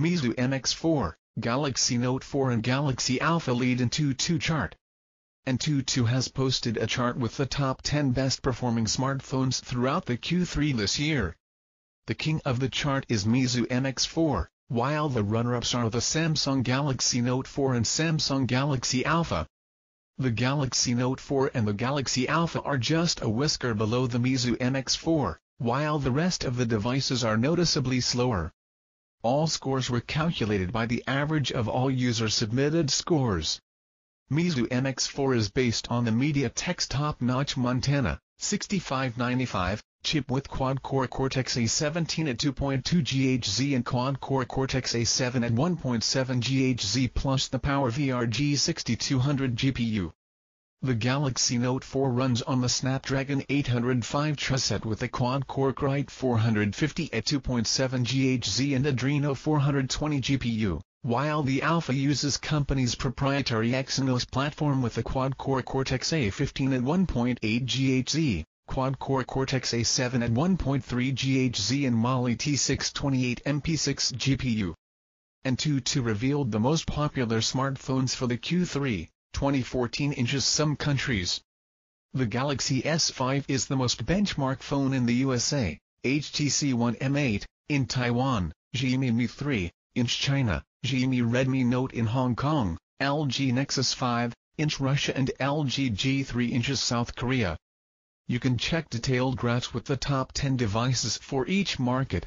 Meizu MX4, Galaxy Note 4 and Galaxy Alpha lead AnTuTu chart. AnTuTu has posted a chart with the top 10 best performing smartphones throughout the Q3 this year. The king of the chart is Meizu MX4, while the runner-ups are the Samsung Galaxy Note 4 and Samsung Galaxy Alpha. The Galaxy Note 4 and the Galaxy Alpha are just a whisker below the Meizu MX4, while the rest of the devices are noticeably slower. All scores were calculated by the average of all user-submitted scores. Meizu MX4 is based on the MediaTek's top-notch Montana 6595 chip with quad-core Cortex-A17 at 2.2 GHz and quad-core Cortex-A7 at 1.7 GHz plus the PowerVR G6200 GPU. The Galaxy Note 4 runs on the Snapdragon 805 chipset with a quad-core Krait 450 at 2.7 GHz and Adreno 420 GPU, while the Alpha uses company's proprietary Exynos platform with a quad-core Cortex-A15 at 1.8 GHz, quad-core Cortex-A7 at 1.3 GHz and Mali T628 MP6 GPU. AnTuTu revealed the most popular smartphones for the Q3 2014 inches some countries. The Galaxy S5 is the most benchmark phone in the USA, HTC One M8, in Taiwan, Xiaomi Mi 3, inch China, Xiaomi Redmi Note in Hong Kong, LG Nexus 5, inch Russia and LG G3 inches South Korea. You can check detailed graphs with the top 10 devices for each market.